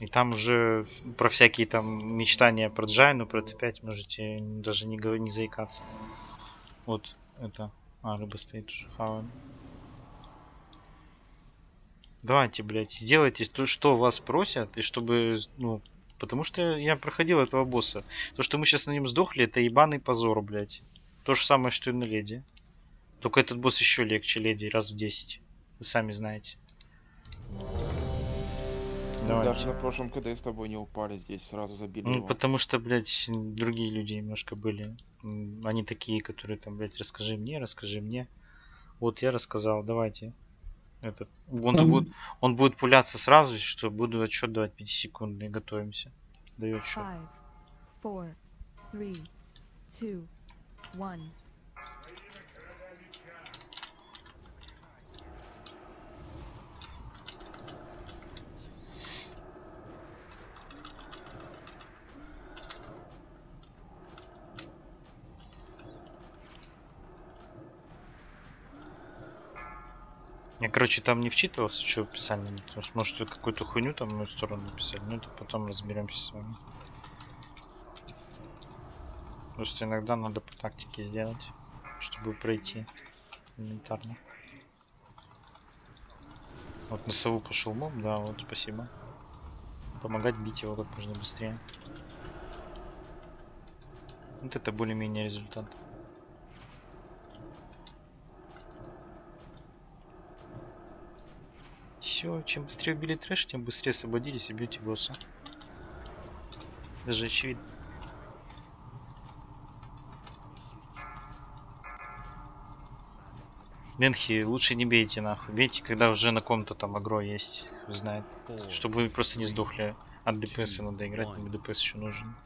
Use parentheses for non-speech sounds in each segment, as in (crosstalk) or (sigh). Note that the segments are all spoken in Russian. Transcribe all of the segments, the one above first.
И там уже про всякие там мечтания про Джайну, про Т5 можете даже не, не заикаться. Вот это. А, рыба стоит уже хаваем. Давайте, блядь, сделайте то, что вас просят, и чтобы, ну, потому что я проходил этого босса. То, что мы сейчас на нем сдохли, это ебаный позор, блядь. То же самое, что и на леди. Только этот босс еще легче леди, раз в 10. Вы сами знаете. Ну, Давайте. Даже на прошлом КД с тобой не упали, здесь сразу забили Ну, его. потому что, блядь, другие люди немножко были. Они такие, которые там, блядь, расскажи мне, расскажи мне. Вот я рассказал, давайте. Этот. Он, Там- будет, он будет пуляться сразу, что буду отчет давать 5 секундный, готовимся. Дает счет. Five, four, three, two, one. Я, короче, там не вчитывался, что в описании. потому что, Может, какую-то хуйню там в мою сторону написали. Ну, это потом разберемся с вами. Просто иногда надо по тактике сделать, чтобы пройти элементарно. Вот на сову пошел моб, да, вот спасибо. Помогать бить его как можно быстрее. Вот это более-менее результат. Все, чем быстрее убили трэш, тем быстрее освободились и бьете босса. Даже очевидно. Венхи, лучше не бейте нахуй. Бейте, когда уже на ком-то там агро есть, знает. Чтобы вы просто не сдохли. От ДПС надо играть, нам ДПС еще нужен.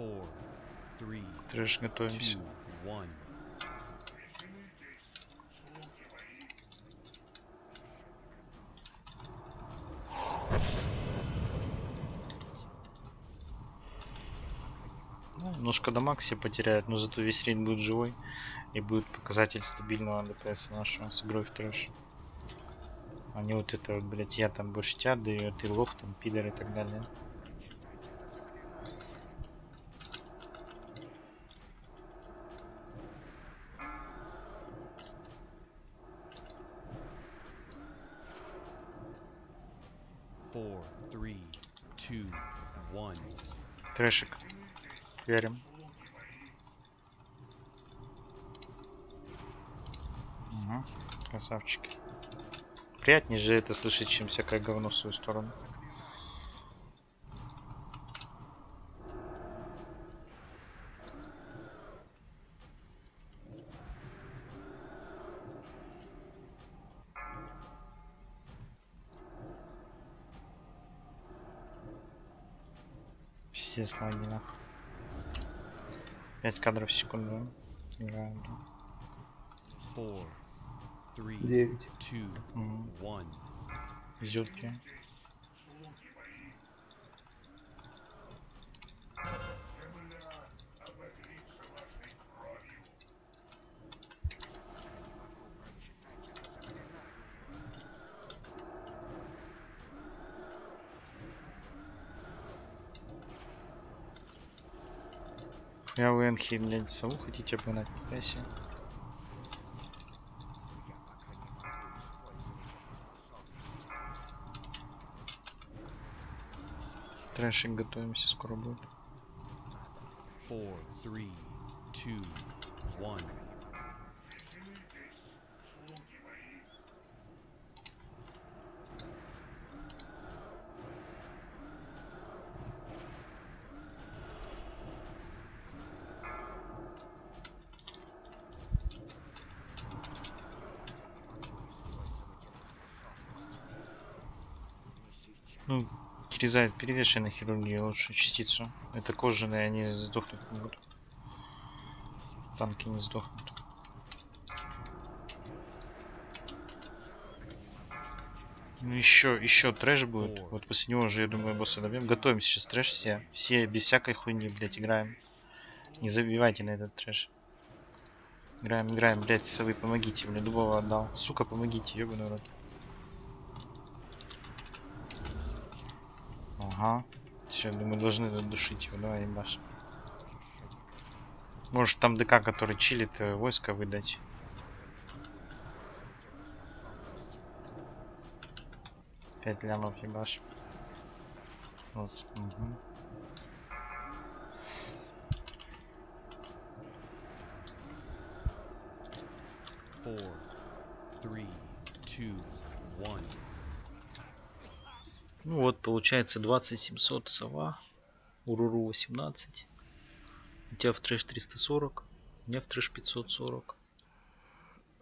Four, Трэш, готовимся. Ну, немножко дамаг все потеряют, но зато весь рейд будет живой. И будет показатель стабильного ДПС нашего с игрой в трэш. А не вот это блять, я там больше тебя даю, ты лох, там, пидор и так далее. Трэшик. Верим. Угу. Красавчики. Приятнее же это слышать, чем всякое говно в свою сторону. Лаги нахуй. 5 кадров в секунду. Играем. да. Four, three, Девять. two, Мгм. one. Зюрки. Я вы Энхи, блядь, сову хотите? Нифига себе. Трэшик готовимся, скоро будет. Four, three, two, one. Ну, Киризайт, перевешай на хирургию лучше частицу. Это кожаные, они сдохнуть не будут. Танки не сдохнут. Ну еще, еще трэш будет. Вот после него уже, я думаю, босса добьем. Готовим сейчас трэш все. Все без всякой хуйни, блять, играем. Не забивайте на этот трэш. Играем, играем, блять, совы, помогите, блядь, дубова отдал. Сука, помогите, ёбаный рот. Ага. Все, думаю, должны душить его, давай, ебаш. Может там ДК, который чилит, э, войско выдать. Пять лямов ебаш. Вот. мгм. Four, three, two, one. Ну вот, получается 20700 сова. Уруру 18. У тебя в трэш 340. У меня в трэш 540.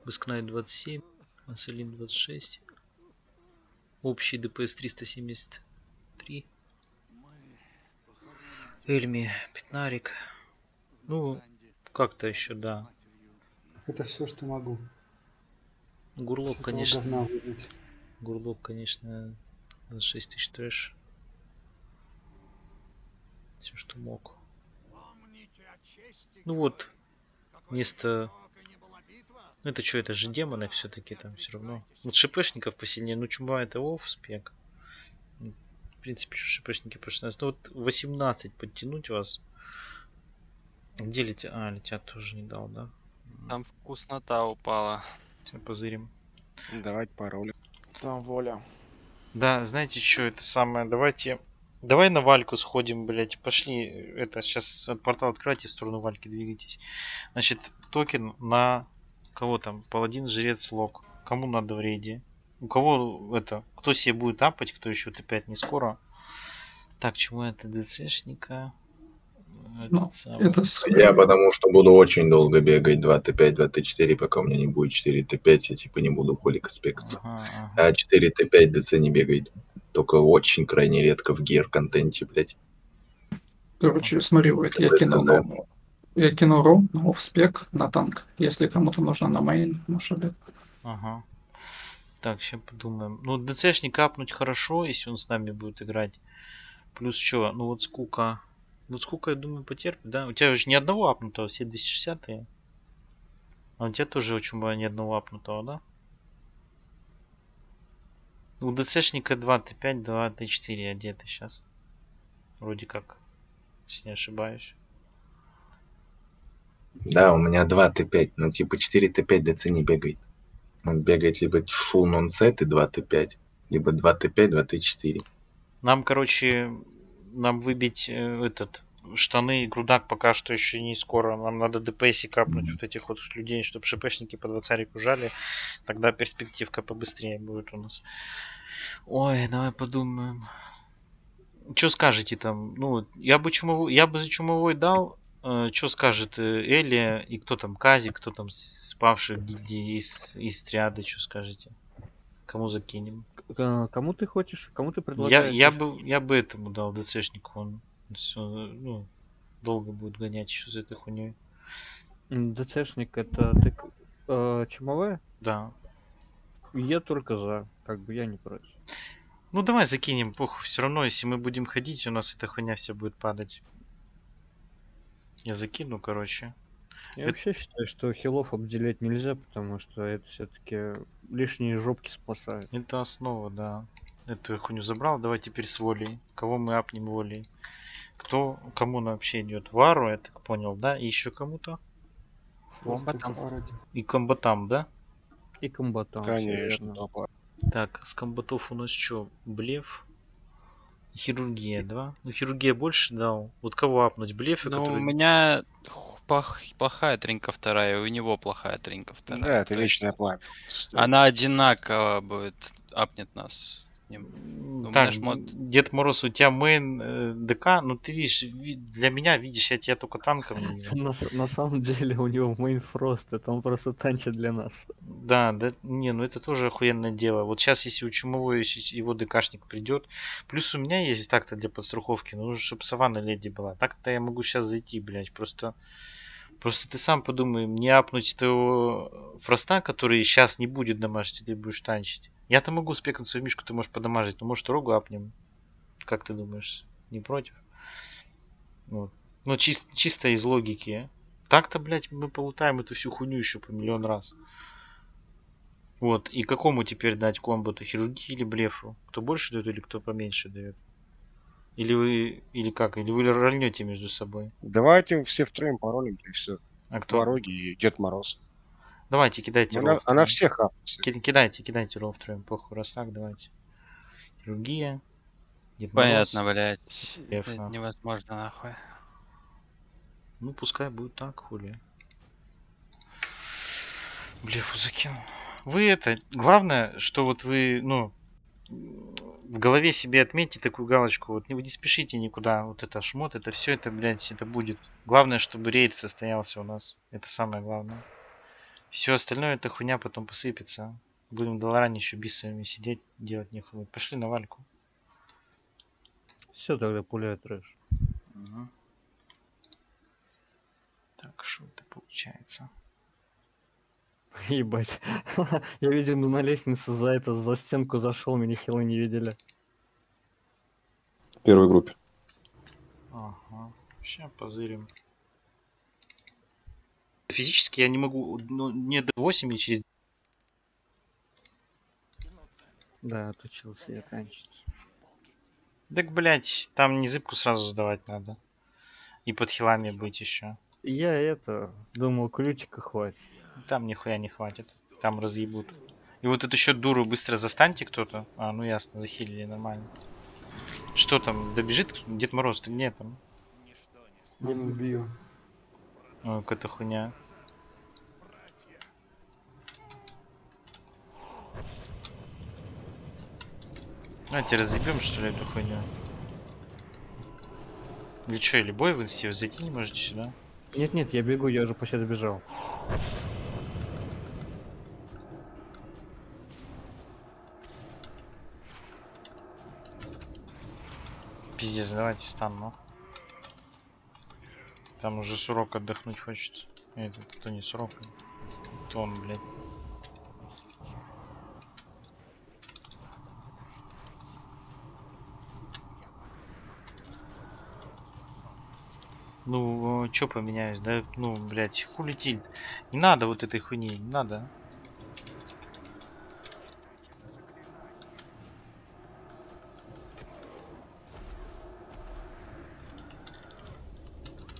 Бискнайт 27. Аселин 26. Общий DPS 373. Эльми, Пятнарик. Ну, как-то еще, да. Это все, что могу. Гурлок, конечно. Гурлок, конечно, 26 тысяч трэш. Все, что мог. Ну вот, вместо... Ну это что, это же демоны все-таки там все равно. Вот шипешников посильнее, ну чума это оф спек. В принципе, еще шипешники по 16. Ну вот 18 подтянуть вас. Где летят? А, летят тоже не дал, да? Там вкуснота упала. Сейчас позырим. Давать пароль. Там воля. Да, знаете что, это самое, давайте... Давай на Вальку сходим, блять. Пошли, это, сейчас портал откройте в сторону Вальки, двигайтесь. Значит, токен на... Кого там? Паладин, Жрец, Лок. Кому надо в рейде? У кого это? Кто себе будет апать, кто еще Т5 не скоро? Так, чему это ДЦшника? Этот Ну, самый. Это Я потому что буду очень долго бегать 2 Т5, 2 Т4, пока у меня не будет 4 Т5, я типа не буду холик спекаться. Ага, ага. А 4 Т5 ДЦ не бегает. Только очень крайне редко в гир-контенте, блядь. Короче, смотри, вот я кинул, да. я кинул ром на спек на танк. Если кому-то нужно на мейн, может быть. Ага. Так, сейчас подумаем. Ну, ДЦшник капнуть хорошо, если он с нами будет играть. Плюс что? Ну вот скука. Вот скука, я думаю, потерпит, да? У тебя же ни одного апнутого, все 260 -е. А у тебя тоже очень было ни одного апнутого, да? У ДЦшника 2 Т5, 2 Т4 одеты сейчас. Вроде как. Если не ошибаюсь. Да, у меня 2 Т5, но типа 4 Т5 ДЦ не бегает. Он бегает либо full нонсет и 2 Т5, либо 2 Т5, 2 Т4. Нам, короче, нам выбить э, этот штаны и грудак пока что еще не скоро. Нам надо ДПС капнуть вот этих вот людей, чтобы шипешники по двадцарику жали. Тогда перспективка побыстрее будет у нас. Ой, давай подумаем. Что скажете там? Ну, я бы чумовой, я бы за чумовой дал. Что скажет э, Элия и кто там Кази, кто там с павших гильдий из, из триады, что скажете? Кому закинем? К- Кому ты хочешь? Кому ты Я, предлагаешь? я бы я бы этому дал ДЦшнику, он всё, ну, долго будет гонять еще за этой хуйней. ДЦшник это ты э, чумовая? Да. Я только за, как бы я не против. Ну давай закинем, похуй. Все равно, если мы будем ходить, у нас эта хуйня вся будет падать. Я закину, короче. Я Это- вообще считаю, что хилов обделять нельзя, потому что это все-таки лишние жопки спасают. Это основа, да. Эту я хуйню забрал, давай теперь с волей. Кого мы апнем волей? Кто, кому она вообще идет? Вару, я так понял, да? И еще кому-то? Ради. И комбатам, да? И комбатант. Конечно. Так, с комбатов у нас что? Блеф? Хирургия, да? Ну, хирургия больше дал. Вот кого апнуть? Блефа, Ну, у который... меня х- плох- плохая тренька вторая, и у него плохая тренька вторая. Да, это То вечное пламя. Она одинаково будет апнет нас. Так, мод- Дед Мороз, у тебя main э, DK, ну ты видишь, ви- для меня, видишь, я тебя только танком. (laughs) На, самом деле у него main frost, это он просто танчит для нас. Да, да, не, ну это тоже охуенное дело. Вот сейчас, если у Чумовой если его ДКшник придет, плюс у меня есть так-то для подстраховки, ну, нужно, чтобы Саванна леди была. Так-то я могу сейчас зайти, блядь, просто... Просто ты сам подумай, мне апнуть того фроста, который сейчас не будет дамажить, ты будешь танчить. Я-то могу спекнуть свою мишку, ты можешь подамажить, но может рогу апнем. Как ты думаешь? Не против? Вот. Ну, чис- чисто из логики. Так-то, блядь, мы полутаем эту всю хуйню еще по миллион раз. Вот, и какому теперь дать комботу? Хирургии или блефу? Кто больше дает или кто поменьше дает? Или вы, или как? Или вы рольнете между собой? Давайте все втроем паролем, и все. А кто? Твороги и Дед Мороз. Давайте, кидайте Она, ролл она всех. Ки- Кидайте, кидайте ролл втроем. Похуй, раз так, давайте. Хирургия. Дед Понятно, Мороз. блядь. Это а. невозможно, нахуй. Ну, пускай будет так, хули. Блефу закинул. Вы это, главное, что вот вы, ну, в голове себе отметьте такую галочку, вот не, вы не спешите никуда, вот это шмот, это все, это, блядь, это будет. Главное, чтобы рейд состоялся у нас, это самое главное. Все остальное, это хуйня потом посыпется. Будем до ларани еще бисами сидеть, делать нехуй. Пошли на вальку. Все тогда пуляет трэш. Мгм. Так, что это получается? (laughs) Ебать. (laughs) Я, видимо, на лестнице за это, за стенку зашел, меня хилы не видели. В первой группе. Ага. Сейчас позырим. Физически я не могу, ну, не до 8 и через... Да, отучился я танчить. Так, блять, там не зыбку сразу сдавать надо. И под хилами быть еще. Я это, думал, ключика хватит. Там нихуя не хватит. Там разъебут. И вот эту еще дуру быстро застаньте кто-то. А, ну ясно, захилили нормально. Что там, добежит Дед Мороз, ты где там? Я не убью. Ой, какая-то хуйня. Давайте разъебем что ли эту хуйню. Или что, или бой в инсте, зайти не можете сюда? Нет-нет, я бегу, я уже почти добежал. Пиздец, давайте стан, ну. Там уже Сурок отдохнуть хочет. Это кто не Сурок, то он, блядь. Ну, чё поменяюсь, да? Ну, блядь, хули тильт. Не надо вот этой хуйни, не надо.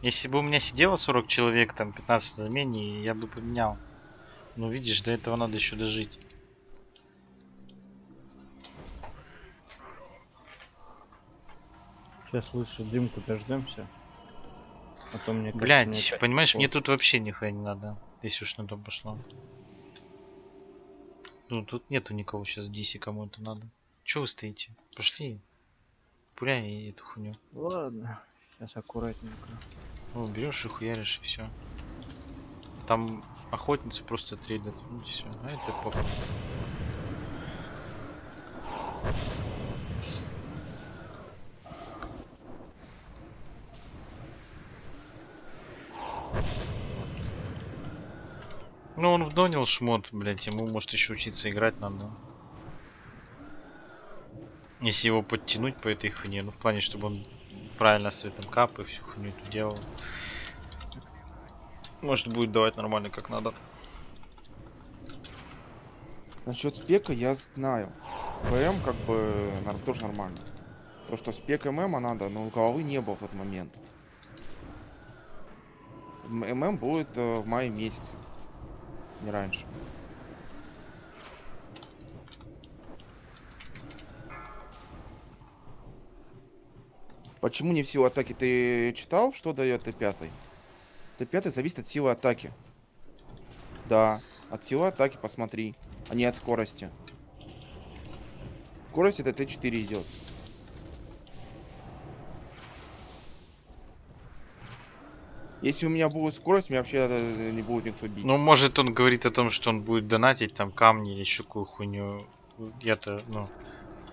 Если бы у меня сидело 40 человек, там 15 замений, я бы поменял. Ну видишь, до этого надо еще дожить. Сейчас лучше дымку дождемся. А то мне Блять, понимаешь, мне тут вообще нихуя не надо, если уж на то пошло. Ну тут нету никого сейчас DC, кому это надо. Че вы стоите? Пошли. Пуляй эту хуйню. Ладно, сейчас аккуратненько. Ну, берешь и хуяришь, и все. Там охотницы просто трейдят. Ну все. А это похуй. Ну, он вдонил шмот, блять, ему может еще учиться играть надо. Если его подтянуть по этой хуйне, ну в плане, чтобы он правильно с цветом кап и всю хуйню эту делал. Может будет давать нормально как надо. Насчет спека я знаю. ПМ как бы тоже нормально. То, что спек ММа надо, но головы не было в тот момент. ММ будет э, в мае месяце. Не раньше. Почему не в силу атаки? Ты читал, что дает Т5? Т5 зависит от силы атаки. Да, от силы атаки посмотри, а не от скорости. скорость это Т4 идет. Если у меня будет скорость, меня вообще э, не будет никто бить. Ну, может, он говорит о том, что он будет донатить там камни или еще какую хуйню. Я-то, ну,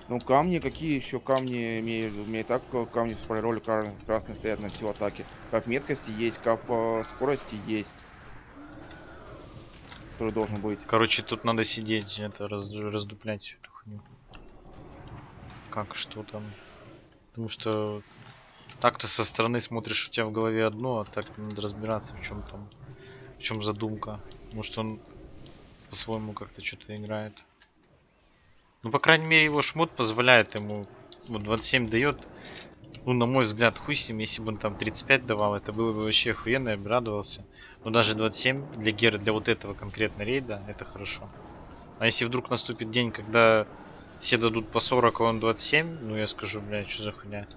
Ну, камни, какие еще камни? У меня и так э, камни в пророле красные стоят на силу атаки. Как меткости есть, как по скорости есть. Который должен быть. короче, тут надо сидеть, это раз- раздуплять всю эту хуйню. Как, что там. Потому что так-то со стороны смотришь, у тебя в голове одно, а так надо разбираться, в чем там, в чем задумка. Может, он по-своему как-то что-то играет. Ну, по крайней мере, его шмот позволяет ему, вот 27 дает. Ну, на мой взгляд, хуй с ним, если бы он там 35 давал, это было бы вообще охуенно, я бы радовался. Но даже 27 для Гера, для вот этого конкретно рейда, это хорошо. А если вдруг наступит день, когда все дадут по 40, а он 27, ну я скажу, блядь, что за хуйня.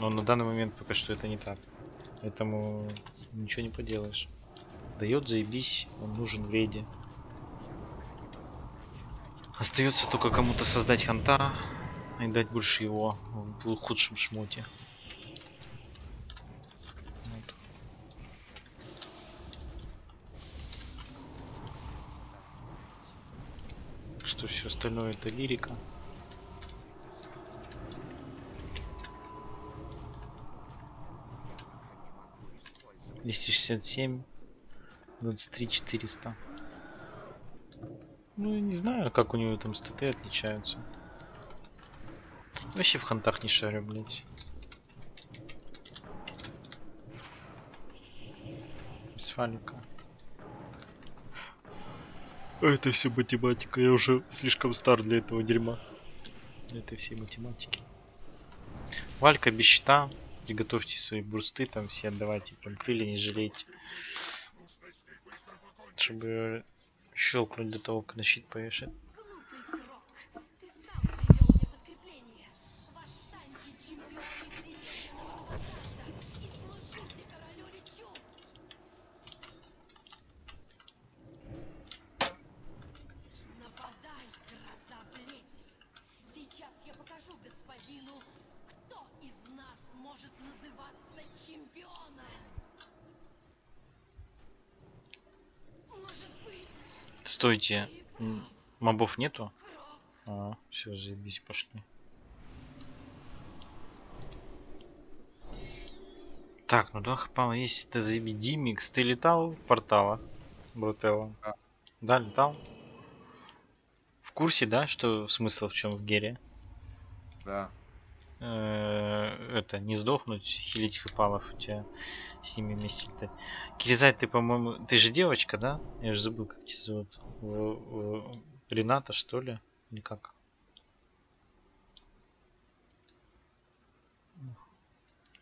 Но на данный момент пока что это не так. Поэтому ничего не поделаешь. Дает, заебись, он нужен в рейде. Остается только кому-то создать ханта и дать больше его в худшем шмоте. Что все остальное это лирика. Двести шестьдесят семь, двадцать три четыреста. Ну, я не знаю, как у него там статы отличаются. Вообще в хантах не шарю, блять. Без фалика. Это все математика, я уже слишком стар для этого дерьма. Для этой всей математики. Валька без щита. Приготовьте свои бурсты, там все отдавайте, прям крылья не жалейте. Чтобы щелкнуть до того, как на щит! Сейчас я покажу господину, из нас может называться чемпионом! Может быть, Стойте, мобов нету? А, все, заебись, пошли. Так, ну два хпа есть, это заеби. Димикс, ты летал в порталах, Брателло? Да. Да, летал? В курсе, да, что смысл в чем в Гере? Да. Э, это, не сдохнуть, хилить хипалов у тебя с ними вместе летать. Киризай, ты, по-моему, ты же девочка, да? Я же забыл, как тебя зовут. В- в- Рената, что ли? Или как?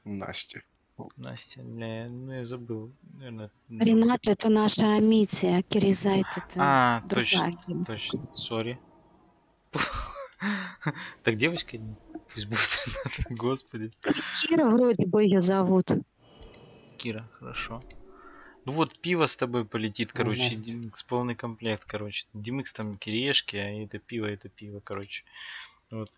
Настя. Настя, бля, ну я забыл. Наверное, Ренат это наша Амиция, Киризайт это А, другая. точно, точно, сори. (laughs) Так девочка? или нет? Пусть будет Рената, господи. Кира вроде бы ее зовут. Кира, хорошо. Ну вот пиво с тобой полетит, короче. Димикс полный комплект, короче. Димикс там кирешки, а это пиво, это пиво, короче. Вот.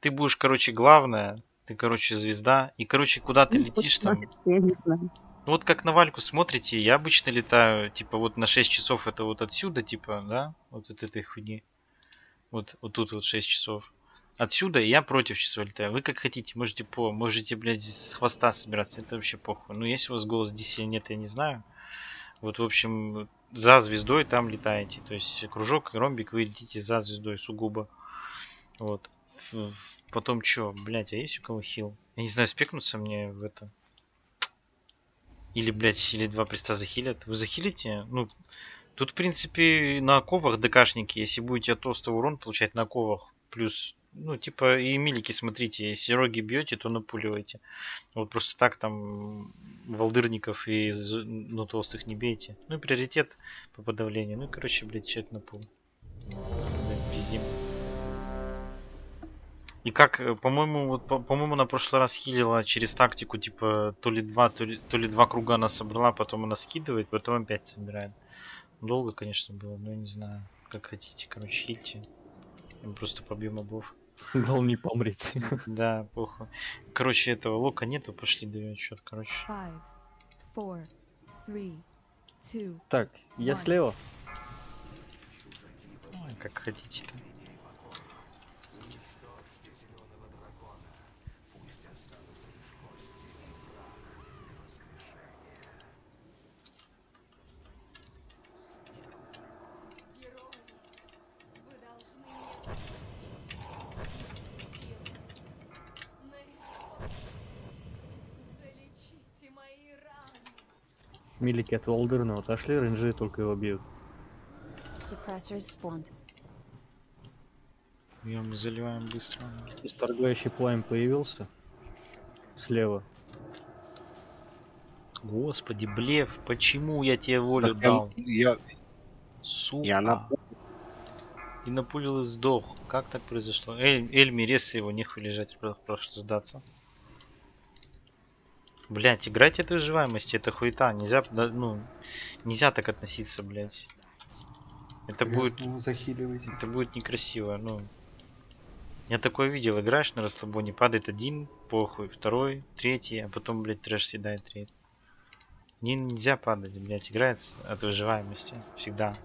Ты будешь, короче, главная, ты, короче, звезда, и, короче, куда ты Ну, летишь вот там. Ну вот как на Вальку смотрите, я обычно летаю, типа, вот на 6 часов это вот отсюда, типа, да, вот от этой хуйни. Вот, вот тут вот 6 часов. Отсюда я против часов летаю. Вы как хотите, можете по, можете, блядь, с хвоста собираться, это вообще похуй. Ну, если у вас голос DC или нет, я не знаю. Вот, в общем, за звездой там летаете. То есть кружок и ромбик вы летите за звездой сугубо. Вот. Потом что, блядь, а есть у кого хил? Я не знаю, спекнуться мне в это. Или, блядь, или два приста захилят. Вы захилите? Ну, тут, в принципе, на оковах ДКшники, если будете от толстого урон получать на оковах, плюс, ну, типа, и милики, смотрите, если роги бьете, то напуливайте. Вот просто так там волдырников и ну, толстых не бейте. Ну, и приоритет по подавлению. Ну, и, короче, блядь, человек на пол. Блядь, пиздим. И как, э, по-моему, вот, по- по-моему, на прошлый раз хилила через тактику, типа, то ли два, то ли, то ли два круга она собрала, потом она скидывает, потом опять собирает. Долго, конечно, было, но я не знаю, как хотите, короче, хильте. Я просто побью мобов. (laughs) Главное, не помрите. Да, похуй. Короче, этого лока нету, пошли даёт счет, короче. Five, four, three, two, Так, я One. слева. Ой, как хотите-то. Герои, вы должны мне силы. На исход. Залечите мои раны. Милики от Волдырного отошли, рейнджи только его бьют. Мы заливаем быстро. Исторгающий пламя появился. Слева. Господи, блеф, почему я тебе волю Так дал? Я, Сука. я на... И напулил и сдох. Как так произошло? Эль, Эльми, резай его, нехуй лежать, про- просто сдаться. Блять, играйте от выживаемости, это хуета. Нельзя, ну, нельзя так относиться, блять. Это будет, Захиливайте. это будет некрасиво, ну. Я такое видел, играешь на расслабоне, падает один, похуй, второй, третий, а потом, блядь, трэш съедает третий. Не, нельзя падать, блядь, играет от выживаемости, всегда.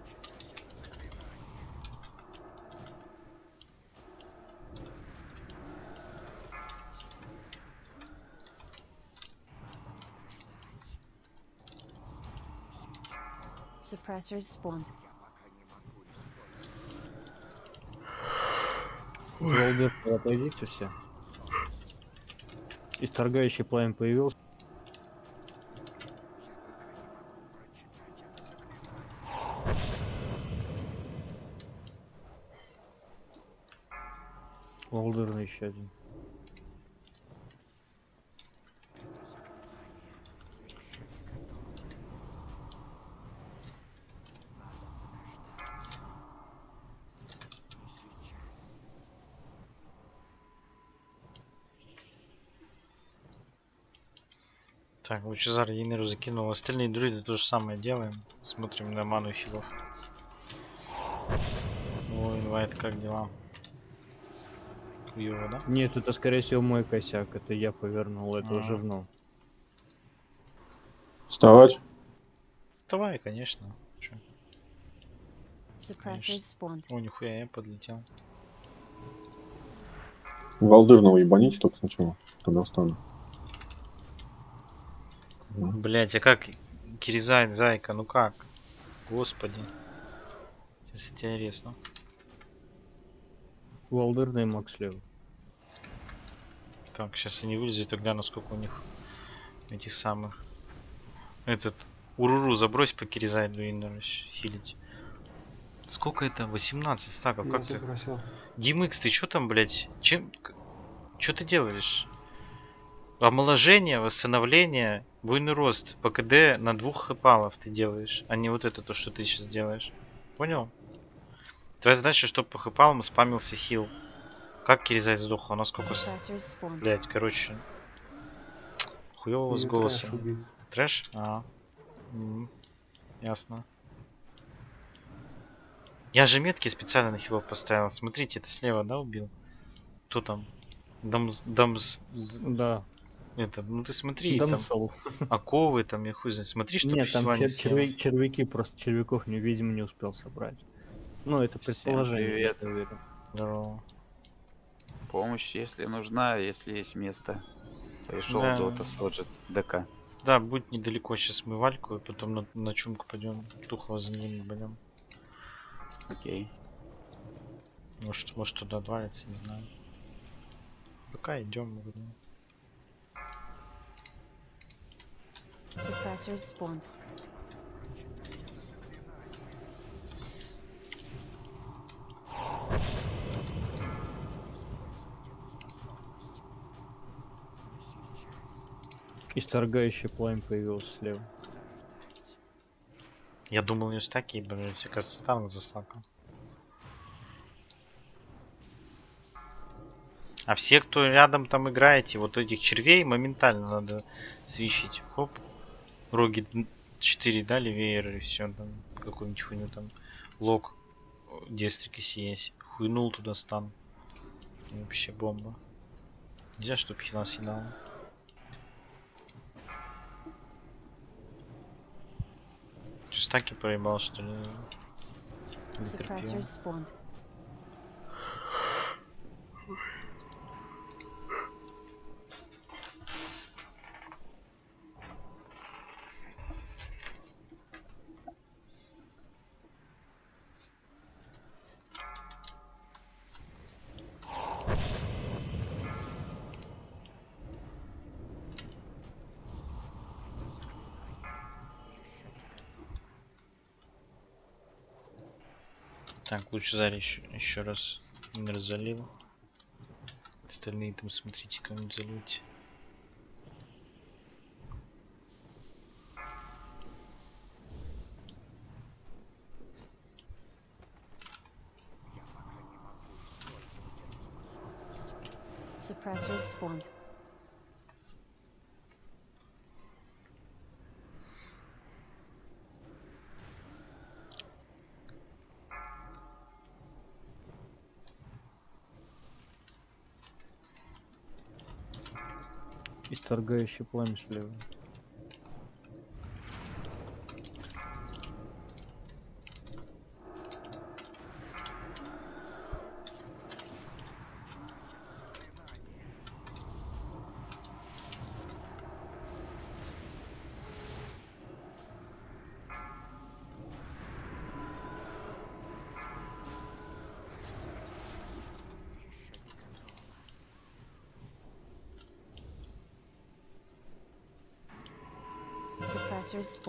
Suppressors spawned. Волдыр, отойдите все. Исторгающий пламя появился. Волдырный еще один. Так, Лучезар Ейнеру закинул. Остальные друиды то же самое делаем. Смотрим на ману хилов. Ой, инвайт, как дела? Хуёво, да? Нет, это скорее всего мой косяк. Это я повернул эту А. жирну. Вставать. Давай, конечно. Чё? Suppressors spawned. О, нихуя, я подлетел. Волдырного ебаните только сначала. Тогда встану. Блять, а как Киризайн, зайка, ну как? Господи. Сейчас резну. Волдырный маг слева. Так, сейчас они вылезут и гляну, сколько у них этих самых. Этот Уруру забрось по Киризайду и наверное, хилить. Сколько это? 18 стаков. Я Как ты? Димыкс, ты чё там, блять? Чем? Чё ты делаешь? Омоложение, восстановление, буйный рост по КД на двух хэпалов ты делаешь, а не вот это то, что ты сейчас делаешь. Понял? Твоя задача, чтобы по хэпалам спамился хил. Как Киризай сдохла? Она сколько... Блять, короче. Хуёво с голосом. трэш? А. М, Ясно. Я же метки специально на хилов поставил. Смотрите, это слева, да, убил? Кто там? Дам, дам, с- з- Да. Это, ну ты смотри, там Дамсел. (laughs) оковы, там, я хуй знает. Смотри, чтобы Нет, там чер- червяки, просто червяков не, видимо, не успел собрать. Ну, это предположение. привет. я уверен. Здорово. Помощь, если нужна, если есть место. Пришел Да. Дота Соджит ДК. Да, будет недалеко сейчас мы Вальку, и потом на, на чумку пойдем. Тухло за ним пойдем. Окей. Может, может туда отвалится, не знаю. Пока идем. Suppressors spawned. Исторгающий пламя появился слева. Я думал, у нее стаки, блядь, оказывается, там заслака. А все, кто рядом там играете, вот этих червей моментально надо свищить. Хоп. Роги 4 дали веер и все там. Какую-нибудь хуйню там. Лог. Дестрик если есть. Хуйнул туда стан. Вообще бомба. Нельзя, чтоб хила съедала. Что, Стаки проебал, что ли? Не терпел. Заре еще, еще раз мир залил. Остальные там смотрите, кому залить. Исторгающий пламя слева.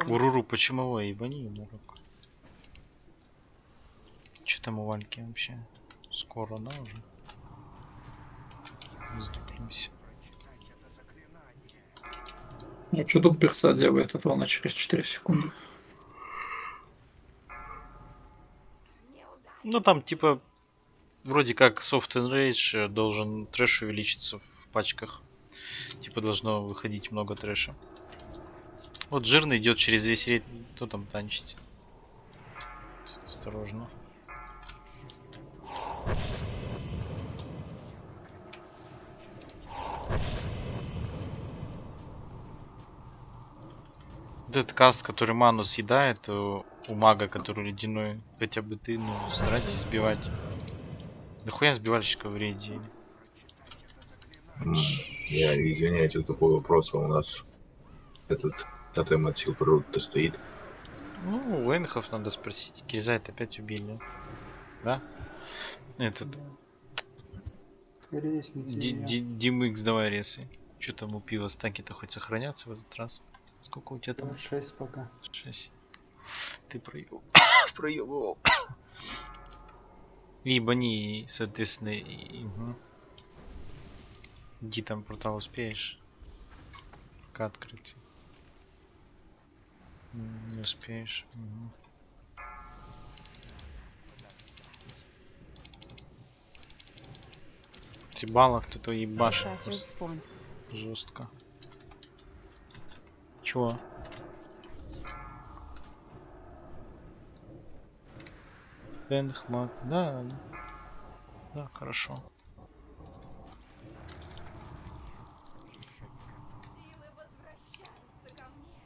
Уруру, почему вы ебани ему руку? Че там у Вальки вообще? Скоро, да, уже? Сдуплимся. Ну, что тут перса делает? Это она через 4 секунды. Ну там типа вроде как Soft and Rage э, должен трэш увеличиться в пачках. Типа должно выходить много трэша. Вот жирный идет через весь рейд. Кто там танчить? Осторожно. Этот каст, который ману съедает у, у мага, который ледяной, хотя бы ты, ну, старайтесь сбивать. Да хуя сбивальщика в рейде. Я извиняюсь, тупой вопрос, а у нас этот тотем от сил природы стоит. Ну, у Энхов надо спросить. Кирзайт опять убили. Да? Этот. Димикс, давай ресы. Что там у пива стаки-то хоть сохранятся в этот раз? Сколько у тебя там? Шесть пока. 6. Ты проебал. (coughs) проебывал. (coughs) И бани, соответственно, и... мгм. Иди там портал успеешь. Пока открыться. Не успеешь. Мгм. Трибала кто-то ебашит. Жестко. Чего? Энхмак, да. Да, хорошо. Силы возвращаются ко мне.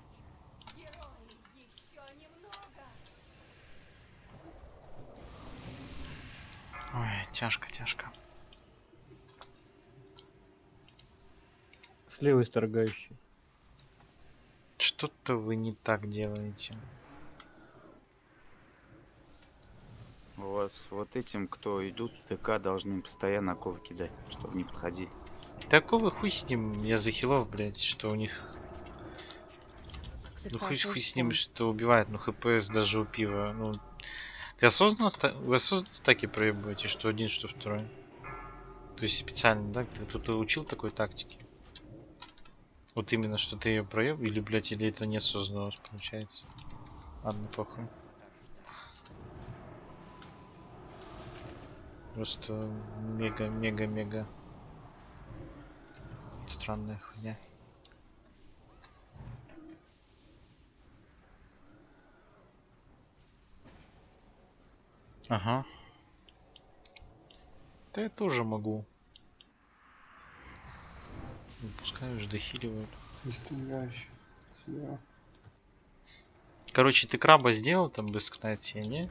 Герои, еще немного. Тяжко, тяжко. Слева исторгающий. Что-то вы не так делаете. У вас вот этим, кто идут, ТК должны постоянно оковы кидать, чтобы не подходили. Такого хуй с ним, я за хилов, блядь, что у них... Ну хуй, хуй с ним, что убивает, ну хпс даже у пива, ну... Ты осознанно, вы осознанно стаки проебываете, что один, что второй? То есть специально, да? Ты кто-то учил такой тактике? Вот именно, что ты ее проеб, или, блядь, или это неосознанно получается? Ладно, похуй. Просто мега-мега-мега странная хуйня. Ага. Да я тоже могу. Ну, Пускай уж дохиливают. Бесстреляющий. Сюда. Короче, ты краба сделал там без кнати, не?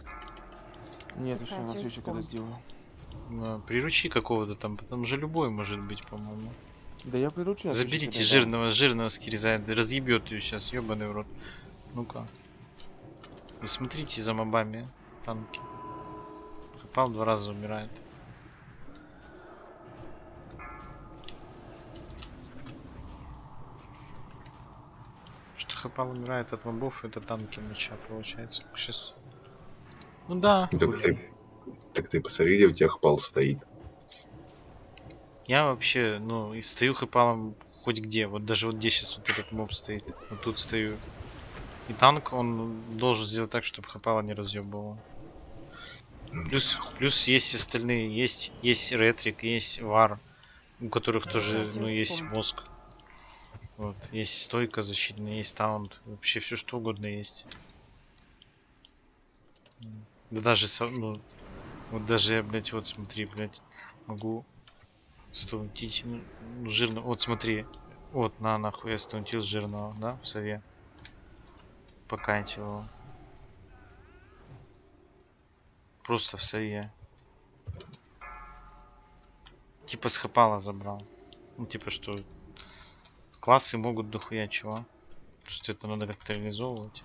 Нет, еще на следующий когда сделаю. Приручи какого-то там, там же любой может быть, по-моему. Да я приручу. Заберите когда, да. жирного, жирного скиризает, разъебет ее сейчас, ебаный в рот. Ну-ка. Смотрите за мобами танки. Попал два раза умирает. Что Хапал умирает от мобов, это танки меча получается. Сейчас. Ну да. Так ты, так ты посмотри, где у тебя хпал стоит. Я вообще, ну, и стою хэпалом хоть где. Вот даже вот где сейчас вот этот моб стоит. Вот тут стою. И танк, он должен сделать так, чтобы хэпала не разъебывало. Плюс, плюс есть остальные. Есть, есть ретрик, есть вар, у которых тоже, ну, есть мозг. Вот, есть стойка защитная, есть таунт. Вообще все что угодно есть. Да даже, ну, вот даже я, блядь, вот смотри, блядь, могу стаунтить, ну, ну, жирно, вот смотри, вот, на, нахуй я стаунтил жирного, да, в сове. Поканьте его. Просто в сове. Типа с хапала забрал. Ну, типа, что классы могут дохуя чего. Что это надо как-то реализовывать.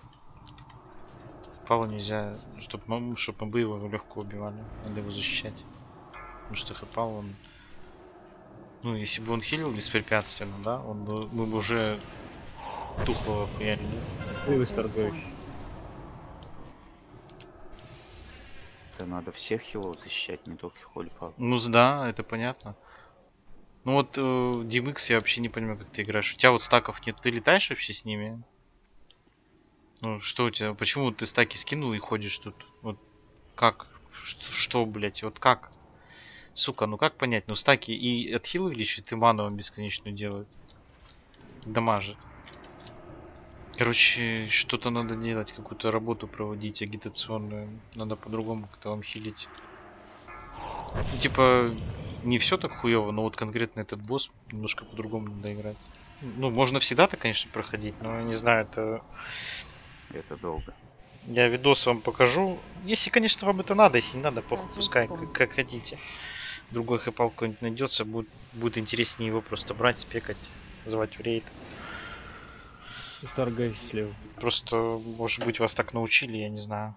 Хапала нельзя, чтобы чтоб мобы его легко убивали. Надо его защищать. Потому что хапал он ну, если бы он хилил беспрепятственно, да, он бы, мы бы уже тухлого хуяли, да? И Это надо всех хилов защищать, не только Холипал. Ну, да, это понятно. Ну вот, э, DMX я вообще не понимаю, как ты играешь. У тебя вот стаков нет, ты летаешь вообще с ними? Ну, что у тебя, почему ты стаки скинул и ходишь тут? Вот, как? Ш- Что, блять, вот как? Сука, ну как понять? Ну, стаки и от хила увеличивают, и ману вам бесконечную делают. Дамажит. Короче, что-то надо делать, какую-то работу проводить агитационную. Надо по-другому как-то вам хилить. Ну, типа, не все так хуево, но вот конкретно этот босс немножко по-другому надо играть. Ну, можно всегда-то, конечно, проходить, но я не знаю, это... Это долго. Я видос вам покажу. Если, конечно, вам это надо, если не надо, похуй, пускай, как, как хотите. Другой хэпал какой-нибудь найдется, будет, будет интереснее его просто брать, спекать, звать в рейд. Восторгающий слева. Просто, может быть, вас так научили, я не знаю.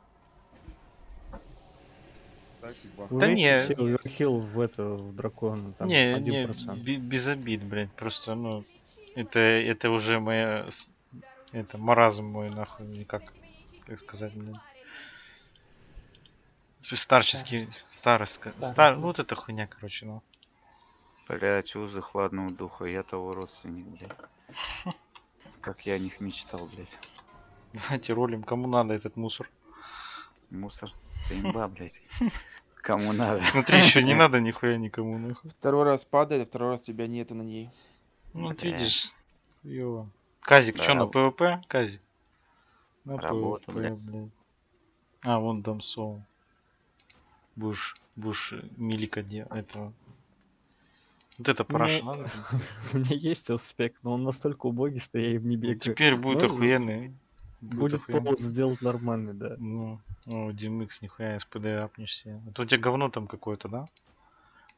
Да не. Overkill в это, в дракона. Там не, 1%. не, бе- без обид, блядь. Просто, ну, это, это уже моя, это маразм мой, нахуй, никак, как сказать, блядь. Старческий, старость, стар, ну вот эта хуйня, короче, ну. Блять, узы хладного духа, я того родственник, блядь. (laughs) Как я о них мечтал, блядь. Давайте ролим, кому надо этот мусор. Мусор. Ты имба, блядь. Кому надо. Смотри, еще не (laughs) надо нихуя никому, нахуй. Второй раз падает, а второй раз тебя нету на ней. Ну, вот видишь, хуёво. Казик, Да, что на ПВП? Казик. На Работа, бля. блядь. А, вон там Соу. Будешь, будешь э, милика дел этого. Вот это параша Ну, надо? (laughs) У меня есть успех, но он настолько убогий, что я им не Ну, бегаю. теперь будет Ну, охуенный. Будет охуенный. повод сделать нормальный, да. Ну, о, DMX, нихуя, СПД апнешься. А то у тебя говно там какое-то, да?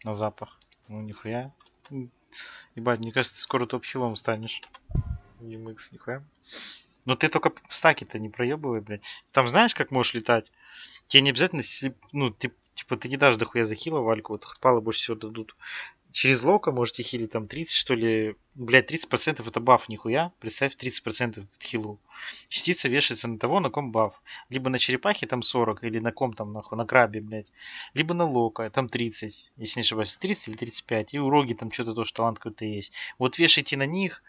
На запах. Ну, нихуя. Ебать, мне кажется, ты скоро топ-хилом станешь. DMX, нихуя. Но ты только в стаке-то не проебывай, блядь. Там знаешь, как можешь летать? Тебе не обязательно, ну, ты, типа, ты не дашь дохуя за хила вальку, вот хпалы больше всего дадут. Через лока можете хилить там 30, что ли. Блядь, 30% это баф, нихуя. Представь, 30% к хилу. Частица вешается на того, на ком баф. Либо на черепахе там 40, или на ком там, нахуй, на крабе, блядь. Либо на лока, там 30, если не ошибаюсь, 30 или 35. И у роги там что-то тоже талант какой-то есть. Вот вешайте на них,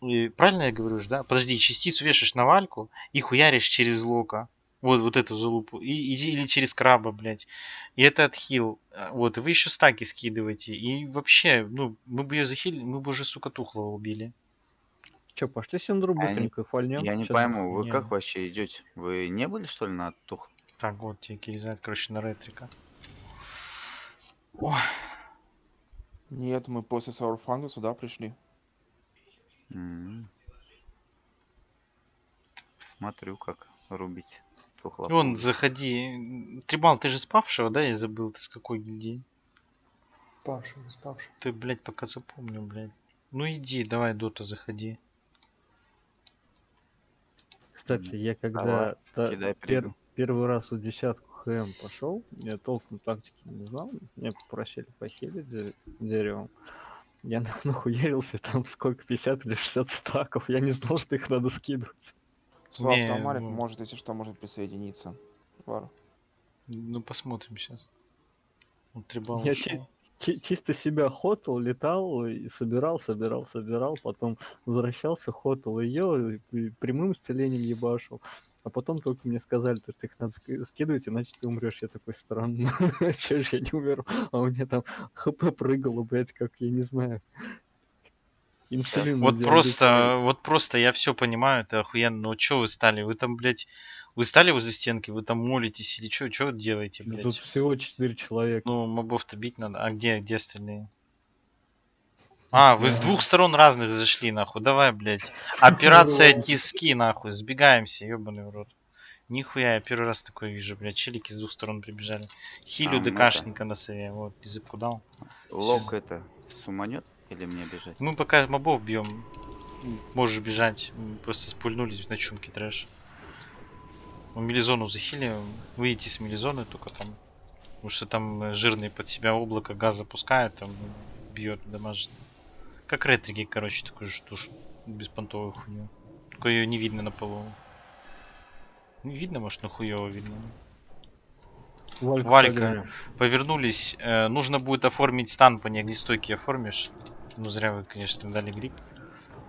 правильно я говорю, ж, да? Подожди, частицу вешаешь на вальку и хуяришь через лока. Вот, вот эту залупу. И, и- или через краба, блядь. И это отхил. А, Вот, и вы еще стаки скидываете. И вообще, ну, мы бы ее захилили, мы бы уже, сука, тухлого убили. Че, пошли синдру Я не- быстренько фальнем? Я не пойму, вы Не. как вообще идете? Вы не были, что ли, на тух? Так, вот тебе киризает, короче, на ретрика. Ой, Нет, мы после Саурфанга сюда пришли. М. Смотрю, как рубить тухлопу. Вон, заходи. Трибал, ты же спавшего, да? Я забыл, ты с какой гильдии? Спавший, спавший. Ты, блядь, пока запомню, блядь. Ну иди, давай, Дота, заходи. Кстати, я когда Давай, та- кидай пер- первый раз в десятку ХМ пошел, я толком тактики не знал, меня попросили похилить де- деревом. Я на- (laughs) нахуярился там сколько, 50 или 60 стаков, я не знал, что их надо скидывать. Слав, Не, там Марик ну. может, если что, может присоединиться. Вар. Ну, посмотрим сейчас. Вот Трибал Я ушел. чи- чи- чисто себя хотал, летал и собирал, собирал, собирал, потом возвращался, хотал ее, и прямым исцелением ебашил. А потом только мне сказали, то, что их надо ски- скидывать, иначе ты умрешь. Я такой странно. (laughs) Че ж я не умер? А у меня там хп прыгало, блядь, как я не знаю. Инсулин Вот просто, вот просто я все понимаю, это охуенно. Но что вы стали? Вы там, блядь, вы стали возле стенки, вы там молитесь или что? Что делаете, Ну, блядь? Тут всего 4 человека. Ну, мобов-то бить надо. А где, где остальные? А, вы с двух сторон разных зашли, нахуй. Давай, блядь. Операция тиски, нахуй. Сбегаемся, ебаный в рот. Нихуя, я первый раз такое вижу, блядь. Челики с двух сторон прибежали. Хилю Там ДКшника на сове. Вот, языку дал. Лок это суманет или мне бежать? Мы пока мобов бьем. Можешь бежать. М, Просто спульнулись на чумке трэш. Мы мелизону захили. Выйти с мелизоны только там. Потому что там э, жирный под себя облако газа пускает, там бьет, дамажит. Как ретриги, короче, такую же тушу. Беспонтовую хуйню. Только ее не видно на полу. Не видно, может, но хуево видно. Валька Валька, повернулись. Э, нужно будет оформить стан по ней. Огнестойкий оформишь. Ну, зря вы, конечно, дали грипп.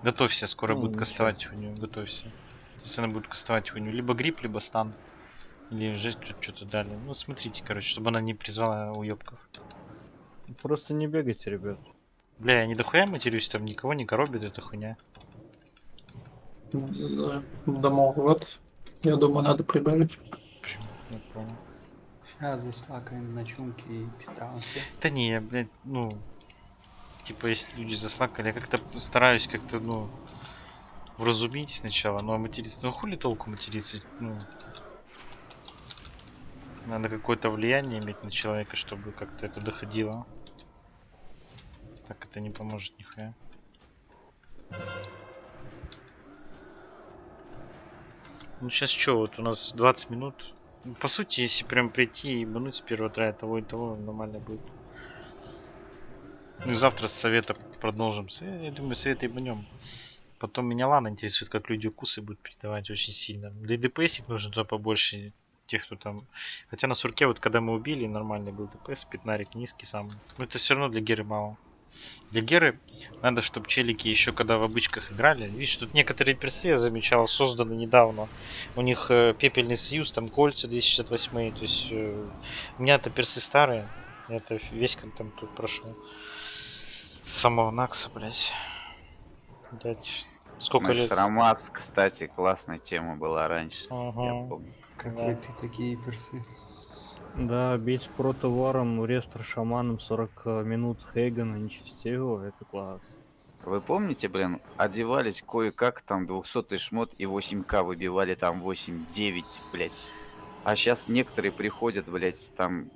Готовься, скоро Ну, будет кастовать хуйню. Готовься. Сейчас она будет кастовать хуйню. Либо грипп, либо стан. Или уже тут что-то дали. Ну, смотрите, короче, чтобы она не призвала уебков. Просто не бегайте, ребят. Бля, я не дохуя матерюсь, там никого не коробит эта хуйня. Да, Домов вот. Я думаю, надо прибавить. Я понял. Сейчас заслакаем на чумке и пиставимся. Да не, я, блядь, ну... Типа, если люди заслакали, я как-то стараюсь как-то, ну... Вразумить сначала, ну а материться... Ну хули толку материться, ну... Надо какое-то влияние иметь на человека, чтобы как-то это доходило. Так это не поможет нихуя. Ну сейчас что, вот у нас 20 минут. Ну, По сути, если прям прийти и бануть с первого трая того и того, нормально будет. Ну и завтра с совета продолжим. Я думаю, совета и банем. Потом меня Лана интересует, как люди укусы будут передавать очень сильно. Да и ДПСик нужен туда побольше тех, кто там... Хотя на Сурке, вот когда мы убили, нормальный был ДПС, пятнарик низкий самый. Но это все равно для Геры мало. Для Геры надо, чтобы челики еще когда в обычках играли. Видишь, тут некоторые персы, я замечал, созданы недавно. У них э, пепельный союз, там кольца 268. То есть э, у меня-то персы старые. Это весь контент тут прошел. С самого Накса, блять. Блять. Сколько лет? Рамас, кстати, классная тема была раньше. Я Ага. помню. Какой ты такие персы. Да, бить протоваром, рестор шаманом 40 минут Хейгана, нечестивого, это класс. Вы помните, блин, одевались кое-как, там 200 шмот и 8к выбивали там 8-9, блядь. А сейчас некоторые приходят, блядь, там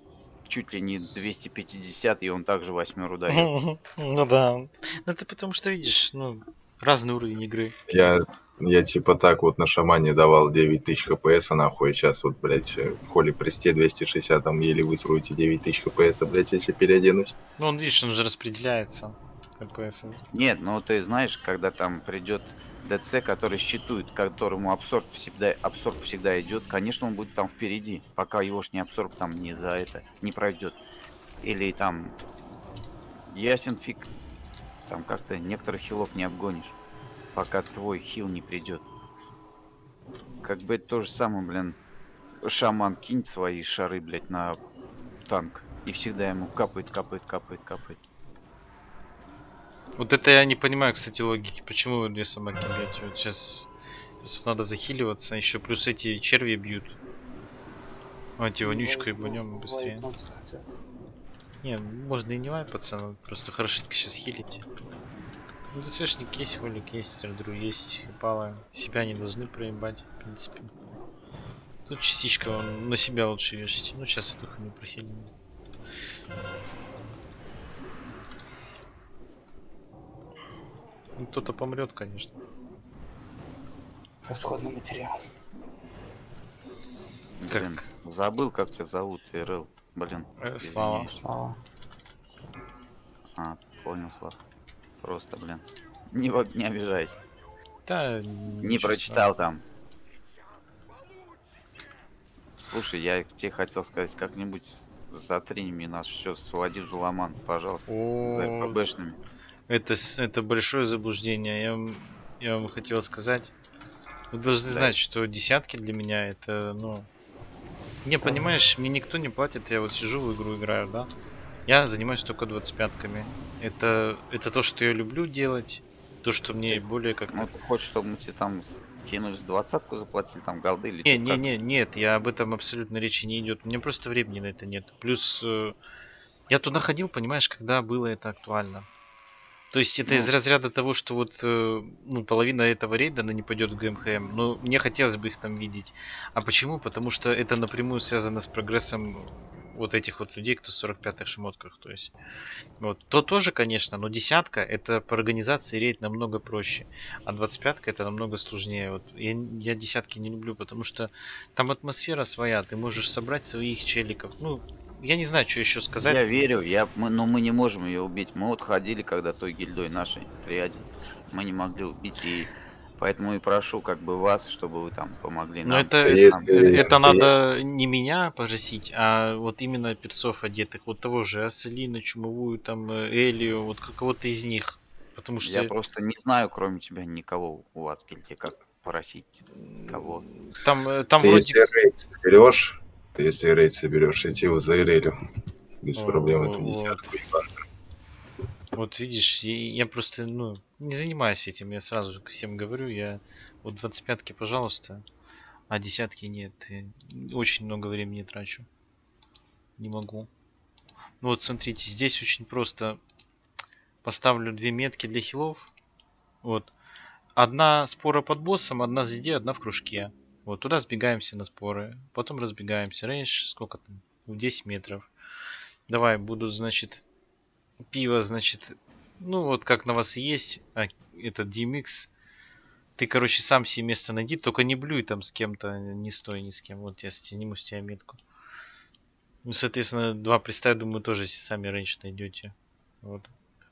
чуть ли не 250, и он также восьмеру дает. Ну да. Ну это потому что, видишь, ну, разный уровень игры. Я, я типа так вот на шамане давал 9000 хпс, а нахуй сейчас вот, блядь, э, в холе престе 260, там еле высруете 9000 хпс, блядь, если переоденусь. Ну он, видишь, он уже распределяется. КПС. Нет, ну ты знаешь, когда там придет ДЦ, который считывает, которому абсорб всегда, абсорб всегда идет, конечно, он будет там впереди, пока его ж не абсорб там не за это не пройдет. Или там ясен фиг, там как-то некоторых хилов не обгонишь, пока твой хил не придет. Как бы это то же самое, блин, шаман кинет свои шары, блядь, на танк. И всегда ему капает, капает, капает, капает. Вот это я не понимаю, кстати, логики. Почему две собаки бьете? Вот сейчас, сейчас вот надо захиливаться, еще плюс эти черви бьют. Давайте вонючку и банем быстрее. Хотят. Не, можно и не вайпаться, но просто хорошенько сейчас хилить. Ну, ДЦшник есть, Холик есть, Рейдру есть, Пала. Себя не должны проебать, в принципе. Тут частичка он на себя лучше вешать. Ну, сейчас эту хуйню прохилим. Ну, кто-то помрет, конечно. Расходный материал. Блин, забыл, как тебя зовут, ИРЛ. Блин. Э. Слава. Слава. А, понял, Слав. Просто, блин. Не, не обижайся. Да, Не прочитал там. Слушай, я тебе хотел сказать, как-нибудь затринь мне нас все, своди в Жуламан, пожалуйста. За О, РПБшными. Это, с- это большое заблуждение. Я вам, я вам хотел сказать. Вы должны Да. знать, что десятки для меня это, ну... Не, понимаешь, мне никто не платит, я вот сижу в игру играю, да? Я занимаюсь только 25-ками. Это, это то, что я люблю делать, то, что мне более как-то... Ну, ты хочешь, чтобы мы тебе там кинулись двадцатку заплатили, там голды или Не, не, не, нет, я об этом абсолютно речи не идет. У меня просто времени на это нет. Плюс э, я туда ходил, понимаешь, когда было это актуально. То есть это из Ну. разряда того, что вот э, ну, половина этого рейда она не пойдет в ГМХМ. Но мне хотелось бы их там видеть. А почему? Потому что это напрямую связано с прогрессом вот этих вот людей, кто в 45-х шмотках. То есть, вот. То тоже, конечно, но десятка это по организации рейд намного проще. А 25-ка это намного сложнее. Вот я, я десятки не люблю, потому что там атмосфера своя. Ты можешь собрать своих челиков. Ну, я не знаю, что еще сказать. Я верю, я, мы, но мы не можем ее убить. Мы вот ходили, когда той гильдой нашей триаде, мы не могли убить, и поэтому и прошу как бы вас, чтобы вы там помогли Но нам. это, Там, это, это надо не меня пожасить, а вот именно персов одетых. Вот того же Аселина, Чумовую, там э, Элию, вот кого-то из них. Потому что Я просто не знаю, кроме тебя, никого у вас в гильдии, как просить кого. там, э, там Ты вроде... рейд соберешь, если рейд соберешь, идти его за Ирелю. Без О, проблем эту вот. десятку. Вот видишь, я, я просто, ну, не занимаюсь этим, я сразу всем говорю, я вот 25-ки, пожалуйста, а десятки нет. Очень много времени трачу. Не могу. Ну вот смотрите, здесь очень просто. Поставлю две метки для хилов. Вот. Одна спора под боссом, одна звезде, одна в кружке. Вот туда сбегаемся на споры. Потом разбегаемся. Рейндж сколько там? В 10 метров. Давай, будут, значит, пиво, значит, ну вот как на вас есть, а, этот DMX, ты, короче, сам себе место найди, только не блюй там с кем-то, не стой ни с кем. Вот я сниму с тебя метку. Ну, соответственно, два приста, думаю, тоже сами range найдете. Вот.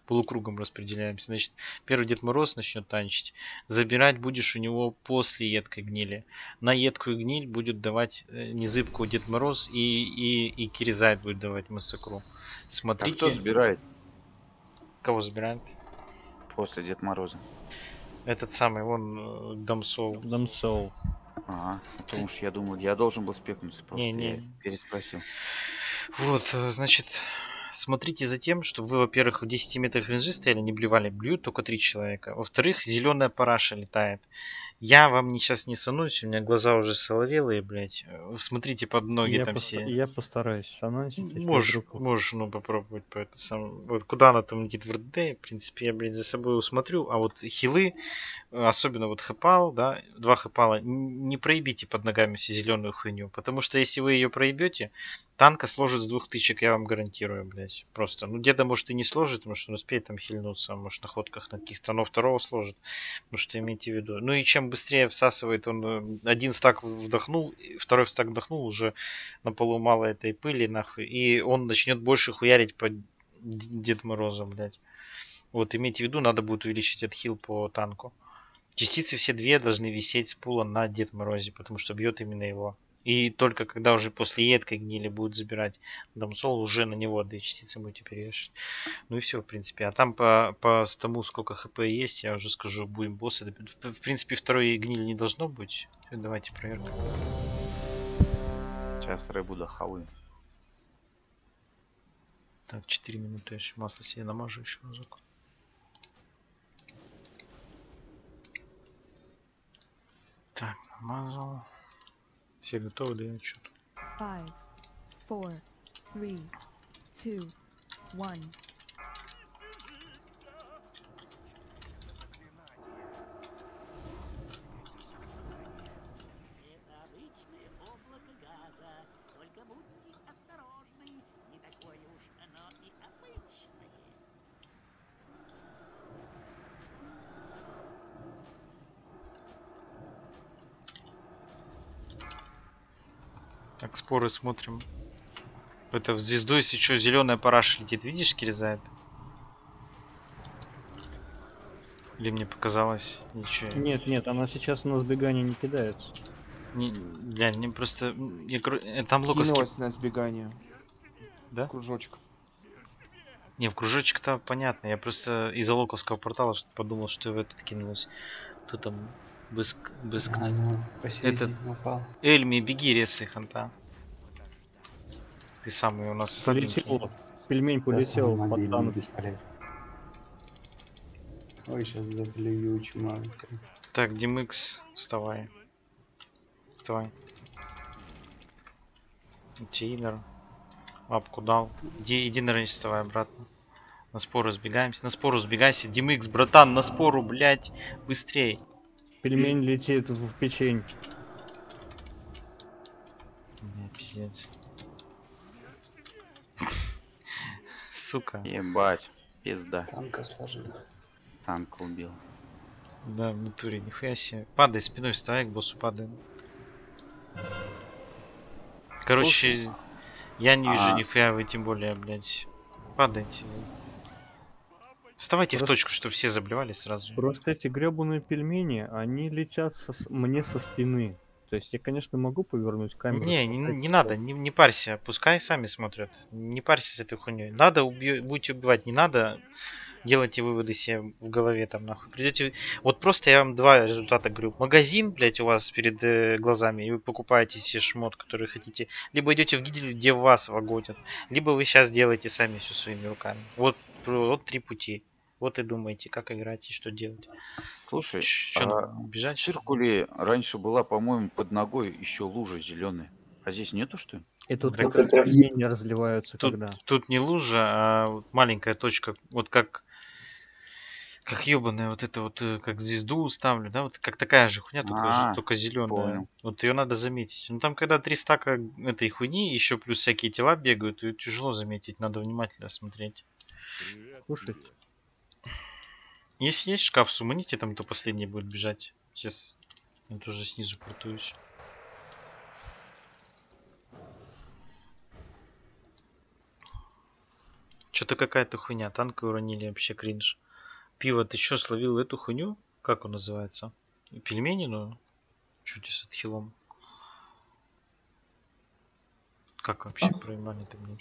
Полукругом распределяемся. Значит, первый Дед Мороз начнет танчить. Забирать будешь у него после едкой гнили. На едкую гниль будет давать э, незыбку Дед Мороз и, и, и Киризайт будет давать массакру. А Смотрите. кто забирает Кого забирает? после Дед Мороза? Этот самый, вон, э, Дамсоу. Дамсоу. Ага, потому что я думал, я должен был спекнуться просто, Не, не. я переспросил. Вот, э, значит, смотрите за тем, чтобы вы, во-первых, в 10 метрах ренжи стояли, не блевали, блюют только три человека. Во-вторых, зеленая параша летает. Я вам не сейчас не санусь, у меня глаза уже соловелые, блядь. Э, Смотрите под ноги я, там поста- все. я постараюсь если Можешь, можешь, ну, попробовать по это сам. Вот куда она там летит в РД, в принципе, я, блядь, за собой усмотрю. А вот хилы, э, особенно вот хэпал, да, два хэпала, не проебите под ногами всю зеленую хуйню. Потому что если вы ее проебете, танка сложит с двух тычек, я вам гарантирую, блядь. Просто. Ну, деда, может, и не сложит, потому что он успеет там хильнуться, а может, на ходках на каких-то, но второго сложит. Ну, что имейте в виду. Ну, и чем быстрее всасывает он э, один стак вдохнул, второй стак вдохнул, уже на полу мало этой пыли, нахуй. И он начнет больше хуярить по Дед Морозу, блядь. Вот, имейте в виду, надо будет увеличить отхил по танку. Частицы все две должны висеть с пула на Дед Морозе, потому что бьет именно его. И только когда уже после едкой гнили будут забирать Дамсол, уже на него две частицы будете перевешивать. Ну и все, в принципе. А там по, по тому, сколько хп есть, я уже скажу, будем добивать. В принципе, второй гнили не должно быть. Давайте проверим. Сейчас рыбу до хавы. Так, 4 минуты. Я еще масло себе намажу еще разок. Так, намазал. Все готовы, да я что Five, four, three, two, one. Так, споры смотрим. Это в звезду, если что, зеленая параша летит. Видишь, кирзает? Или мне показалось? Ничего. Нет, нет, она сейчас на сбегание не кидается. Не, бля, мне просто... Я, э, там локовский... Кинулась на сбегание. Да? Кружочек. Не, в кружочек-то понятно. Я просто из-за локовского портала подумал, что в этот кинулась. Кто там? Быск... Быск... А, ну, посередине Этот... упал. Эльми, беги, ресай ханта. Ты самый у нас слабенький. Полетел. Пельмень Да, полетел мобильный, танк. бесполезно. Ой, сейчас заблюю чума. Так, DMX, вставай. Вставай. Тинер. Лапку дал. Иди, иди на range, вставай обратно. На спору сбегаемся. На спору сбегайся. DMX, братан, на спору, блядь. Быстрей. Пельмень летит в печень. Бля, пиздец. (laughs) Сука. Ебать, пизда. Танка сложила. Танк убил. Да, в натуре, нихуя себе. Падай спиной, вставай к боссу, падай. Короче, я не вижу А. нихуя, вы тем более, блядь. Падайте. Вставайте в Просто- точку, чтобы все заблевали сразу. Просто эти гребаные пельмени, они летят со мне со спины. То есть я, конечно, могу повернуть камеру. Не, не, не надо, не, не парься, пускай сами смотрят. Не парься с этой хуйней. Надо уби- будете убивать, не надо делайте выводы себе в голове там нахуй. Придете. Вот просто я вам два результата говорю. Магазин, блять, у вас перед э, глазами, и вы покупаете себе шмот, который хотите. Либо идете в гильдию, где вас вагонят. Либо вы сейчас делаете сами все своими руками. Вот, вот три пути. Вот и думаете, как играть и что делать. Слушай, Чё, а бежать? в циркуле раньше была, по-моему, под ногой еще лужа зеленая. А здесь нету, что ли? И тут Так как раз пельмени разливаются, Тут, когда. тут не лужа, а вот маленькая точка. Вот как как ебаная вот это вот, э, как звезду ставлю, да, вот как такая же хуйня, только, А, только зеленая. понял. Вот ее надо заметить. Ну там, когда три стака этой хуйни, еще плюс всякие тела бегают, ее тяжело заметить, надо внимательно смотреть. Кушать. Если есть шкаф, суманите там, то последний будет бежать. Сейчас я тоже снизу крутуюсь. Что-то какая-то хуйня. Танка уронили, вообще кринж. Пиво, ты что, словил эту хуйню? Как он называется? Пельмени, ну? Чуть с отхилом. Как вообще проебали ты мне?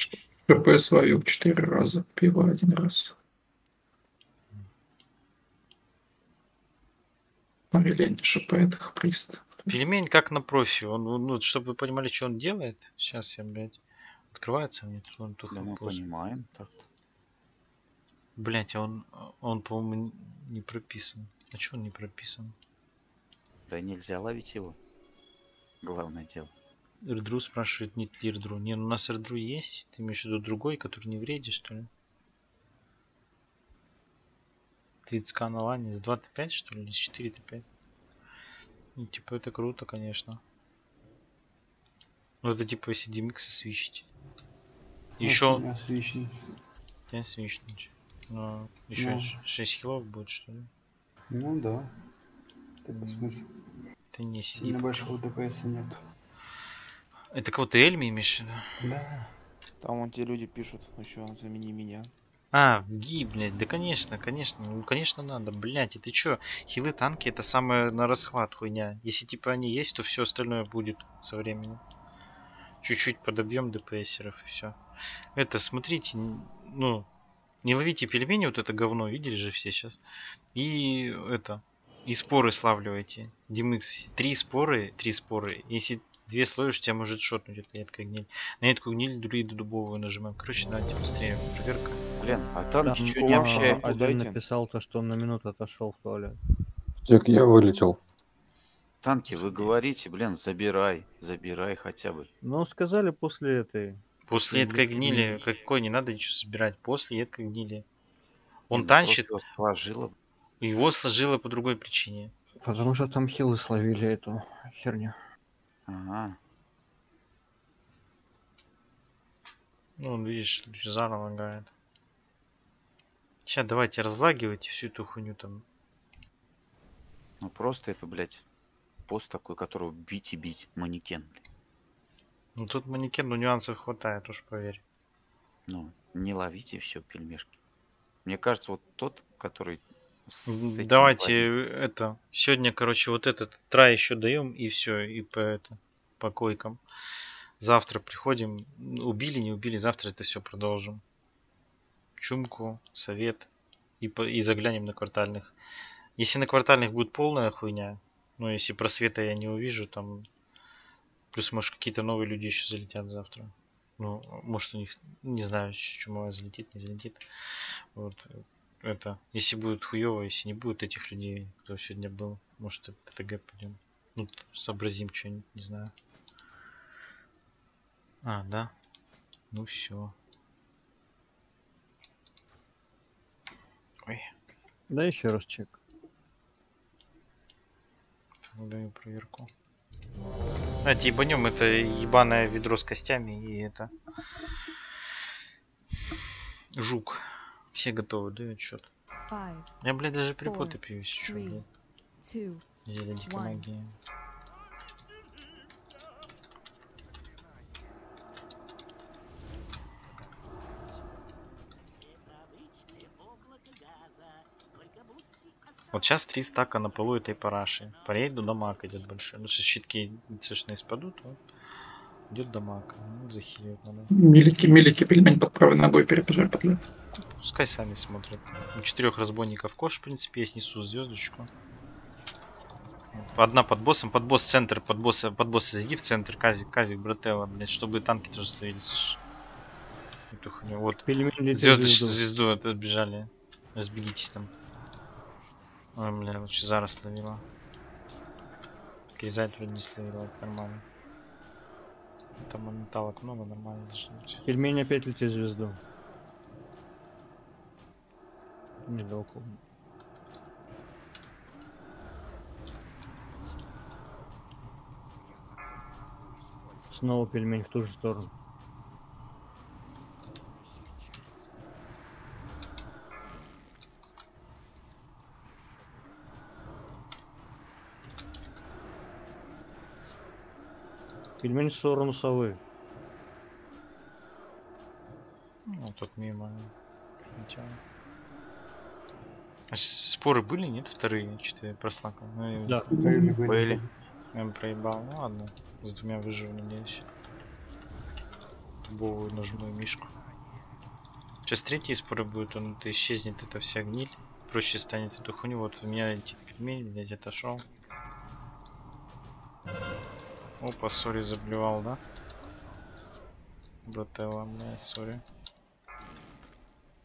ПП словил четыре раза, пиво один раз. ШП это хприст. Пельмень как на профи. Он, он, ну, чтобы вы понимали, что он делает. Сейчас я, блядь, открывается мне тут он тухо Да мы понимаем. Так. Блять, а он, он, по-моему, не прописан. А что он не прописан? Да нельзя ловить его. Главное дело. Рдру спрашивает, нет ли Рдру. Не, ну у нас Рдру есть. Ты имеешь в виду другой, который не в рейде, что ли? 30к на лане. С 2 Т5, что ли? С 4 Т5? Ну, типа, это круто, конечно. Ну, это типа, если DMX свищить. Еще... Не свищнуть. Ну, еще Ну. 6 хилов будет, что ли? Ну да. Такой смысл. Ты не сиди. Сильно большого ДПС нету. Это кого-то Эльми имеешь? Да. Там вон те люди пишут, еще замени меня. А, в ги, блядь, да конечно, конечно, ну конечно надо, блядь, ты чё, хилы танки это самое на расхват хуйня. Если типа они есть, то все остальное будет со временем. Чуть-чуть подобьем ДПСеров и все. Это, смотрите, ну, не ловите пельмени, вот это говно, видели же все сейчас. И это, и споры славливайте. Димикс, три споры, три споры. Если две словишь, тебя может шотнуть эта едкая гниль. На едкую гниль друиды дубовую нажимаем. Короче, давайте быстрее, проверка. Блин, а там Да, ничего ну, не общается. Один дайте. написал то, что он на минуту отошел в туалет. Так я вылетел. Танки, вы говорите, блин, забирай, забирай хотя бы. Но сказали после этой. После едкой гнили, какой не надо ничего собирать. После едкой гнили. Он ну танчит, его сложило. его сложило по другой причине. Потому что там хилы словили эту херню. Ага. Ну, он, видишь, заново лагает. Сейчас давайте разлагивайте всю эту хуйню там. Ну просто это, блядь, пост такой, которого бить и бить. Манекен, блядь. Ну тут манекен, ну нюансов хватает, уж поверь. Ну, не ловите все пельмешки. Мне кажется, вот тот, который Давайте ходить. это. Сегодня, короче, вот этот трай еще даем и все, и по это по койкам. Завтра приходим. Убили, не убили, завтра это все продолжим. Чумку, совет. И, по, и заглянем на квартальных. Если на квартальных будет полная хуйня, ну если просвета я не увижу, там. Плюс, может, какие-то новые люди еще залетят завтра. Ну, может, у них, не знаю, чумовая залетит, не залетит. Вот. Это, если будет хуево, если не будет этих людей, кто сегодня был, может, это ТТГ пойдем. Ну, сообразим что-нибудь, не знаю. А, да. Ну все. Ой, Да еще раз чек. так, даю проверку. Давайте ебанем это ебаное ведро с костями и это. Жук. Все готовы, да, отчет? Я, блядь, даже припоты пью, если что, блядь. Зелень дикой Вот сейчас три стака на полу этой параши. Поеду дамаг идет большой. Ну, если щитки цешные спадут, вот. Идет дамаг. Ну, захиливать надо. Милики, милики, пельмень под правой ногой перебежали под лед. Пускай сами смотрят. У четырех разбойников кош, в принципе, я снесу звездочку. Одна под боссом, под босс центр, под босса, под босса зайди в центр, Казик, Казик, Брателла, блядь, чтобы танки тоже стояли, слышишь. Эту хуйню. Вот. Звезду. звезду от- отбежали. Разбегитесь там. Ой, бля, лучше зараз словила. Кризайт вроде не словила, это нормально. Там моменталок много, нормально должно быть. Пельмень опять летит звезду. Недалеко. Снова пельмень в ту же сторону. Пельмень в сторону совы. Ну, тут мимо. А споры были, нет, вторые? Что-то я прослакал. Ну, и Да. Были, были. Я проебал. Ну ладно, с двумя выживу, надеюсь. Дубовую ножную мишку. Сейчас третий споры будет, он это исчезнет, эта вся гниль. Проще станет эту хуйню. Вот у меня летит пельмень, блядь, отошел. Опа, сори, заблевал, да? Брателла, блядь, сори.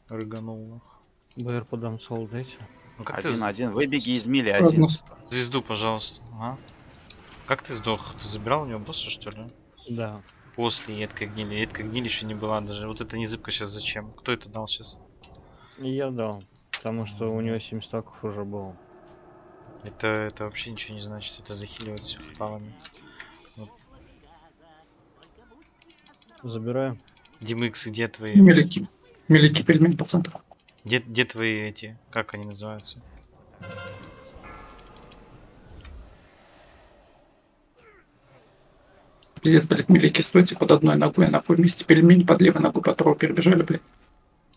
Рыганул, нах. БР подам сол дайте. Ну как ты Один, з- один. Выбеги из мили один. Звезду, пожалуйста. Ага. Как ты сдох? Ты забирал у него босса, что ли? Да. После едкой гнили. Едкой гнили еще не была даже. Вот эта незыбка сейчас зачем? Кто это дал сейчас? Я дал. Потому что у него 7 стаков уже было. Это, это вообще ничего не значит. Это захиливает все хпалами. Вот. Забираю. Димикс, где твои... Милики. Милики, пельмень по центру. Где, где твои эти... Как они называются? Пиздец, блядь, милики, стойте под одной ногой, нахуй, вместе пельмень, под левой ногой, под правой перебежали, блядь.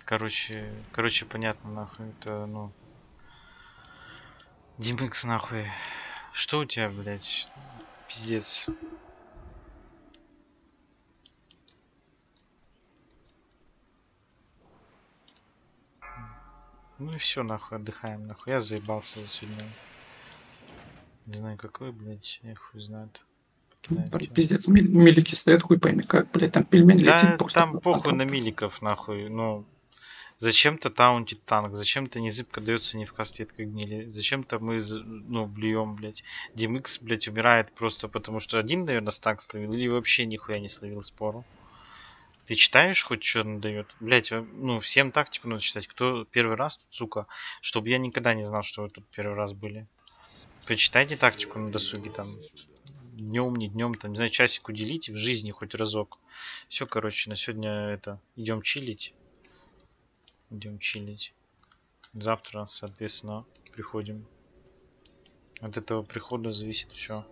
Короче, короче, понятно, нахуй. Это, ну... Димикс, нахуй. Что у тебя, блядь? Пиздец. Ну и все, нахуй, отдыхаем, нахуй. Я заебался за сегодня. Не знаю, какой, блядь, я хуй знает. Тему. Пиздец, мил- милики стоят, хуй пойми как, блядь, там пельмень Да, летит просто. там похуй на миликов, нахуй. Ну, зачем-то таунтит танк, зачем-то незыбка дается не в кастет как гнили, зачем-то мы, ну, блюем, блядь. Димикс, блядь, умирает просто потому, что один, наверное, стак словил, или вообще нихуя не словил спору. Ты читаешь хоть что дает? Блять, ну, всем тактику надо читать. Кто первый раз тут, сука, чтобы я никогда не знал, что вы тут первый раз были. Почитайте тактику на досуге там. Днем, не днем, там, не знаю, часик уделите в жизни хоть разок. Все, короче, на сегодня это. Идем чилить. Идем чилить. Завтра, соответственно, приходим. От этого прихода зависит все.